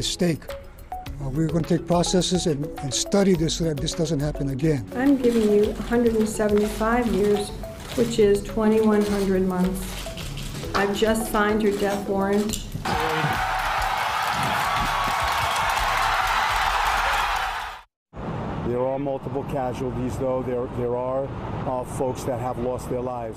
mistake. Uh, we're going to take processes and, and study this so that this doesn't happen again. I'm giving you 175 years, which is 2,100 months. I've just signed your death warrant. There are multiple casualties, though. There, there are uh, folks that have lost their lives.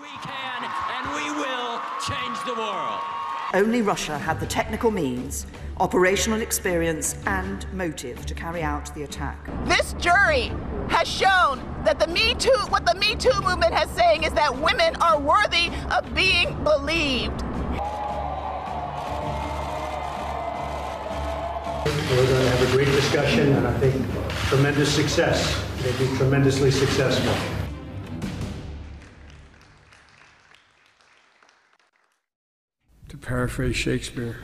We can and we will change the world. Only Russia had the technical means, operational experience, and motive to carry out the attack. This jury has shown that the Me Too, what the Me Too movement has saying is that women are worthy of being believed. We're going to have a great discussion, and I think tremendous success. They'll be tremendously successful. To paraphrase Shakespeare,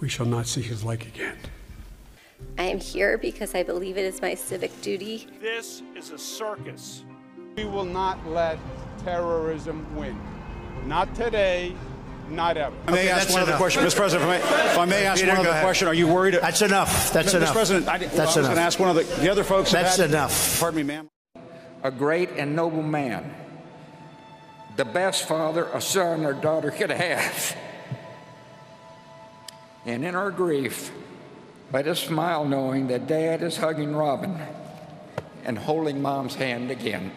we shall not see his like again. I am here because I believe it is my civic duty. This is a circus. We will not let terrorism win. Not today, not ever. I may Okay, ask that's one other question, Mr. President. If I may, if I may ask Peter, one other ahead. question, are you worried? That's enough. That's Mr. enough. President, I, didn't- well, That's I was going to enough. ask one of the, the other folks. That's had- enough. Pardon me, ma'am. a great and noble man, the best father a son or daughter could have. And in our grief, let us smile knowing that Dad is hugging Robin and holding Mom's hand again.